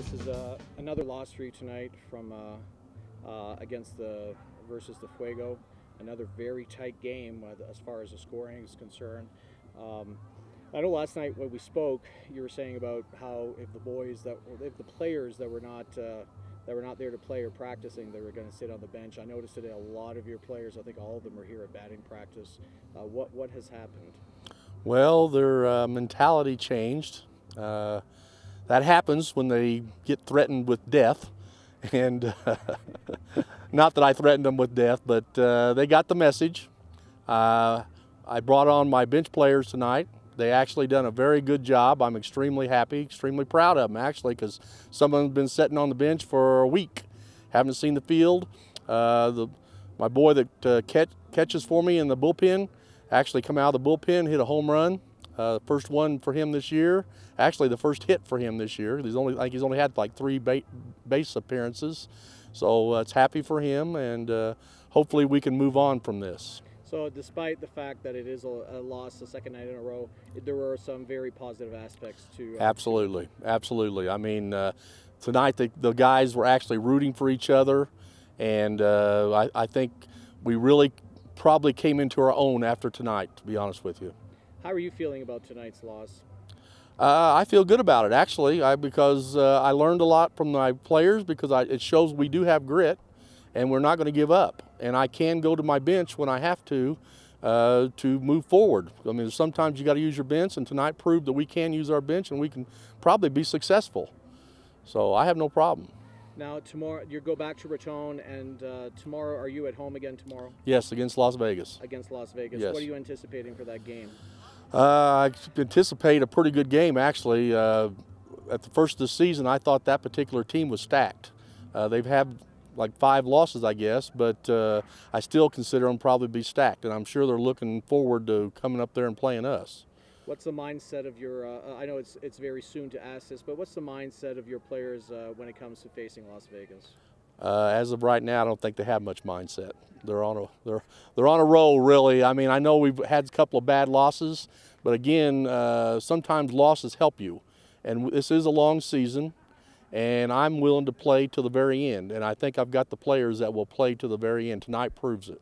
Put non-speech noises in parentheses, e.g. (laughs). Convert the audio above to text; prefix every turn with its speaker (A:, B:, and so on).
A: this is uh, another loss for you tonight from uh, uh, against the versus the Fuego. Another very tight game as far as the scoring is concerned. Um, I know last night when we spoke, you were saying about how if the boys that if the players that were not uh, that were not there to play or practicing, they were going to sit on the bench. I noticed today a lot of your players. I think all of them are here at batting practice. Uh, what what has happened?
B: Well, their uh, mentality changed. Uh, that happens when they get threatened with death. And (laughs) not that I threatened them with death, but uh, they got the message. Uh, I brought on my bench players tonight. They actually done a very good job. I'm extremely happy, extremely proud of them actually, because some of them have been sitting on the bench for a week, haven't seen the field. Uh, the, my boy that uh, catch, catches for me in the bullpen actually come out of the bullpen, hit a home run. Uh, first one for him this year. Actually, the first hit for him this year. He's only like he's only had like three ba base appearances, so uh, it's happy for him, and uh, hopefully we can move on from this.
A: So, despite the fact that it is a, a loss the second night in a row, there were some very positive aspects to.
B: Uh, absolutely, absolutely. I mean, uh, tonight the, the guys were actually rooting for each other, and uh, I, I think we really probably came into our own after tonight. To be honest with you.
A: How are you feeling about tonight's loss?
B: Uh, I feel good about it actually, I, because uh, I learned a lot from my players because I, it shows we do have grit, and we're not going to give up. And I can go to my bench when I have to uh, to move forward. I mean, sometimes you got to use your bench, and tonight proved that we can use our bench and we can probably be successful. So I have no problem.
A: Now tomorrow you go back to Raton, and uh, tomorrow are you at home again tomorrow?
B: Yes, against Las Vegas.
A: Against Las Vegas.
B: Yes.
A: What are you anticipating for that game?
B: Uh, I anticipate a pretty good game, actually. Uh, at the first of the season, I thought that particular team was stacked. Uh, they've had like five losses, I guess, but uh, I still consider them probably be stacked, and I'm sure they're looking forward to coming up there and playing us.
A: What's the mindset of your? Uh, I know it's it's very soon to ask this, but what's the mindset of your players uh, when it comes to facing Las Vegas?
B: Uh, as of right now, I don't think they have much mindset. They're on a they're they're on a roll, really. I mean, I know we've had a couple of bad losses, but again, uh, sometimes losses help you. And this is a long season, and I'm willing to play to the very end. And I think I've got the players that will play to the very end. Tonight proves it.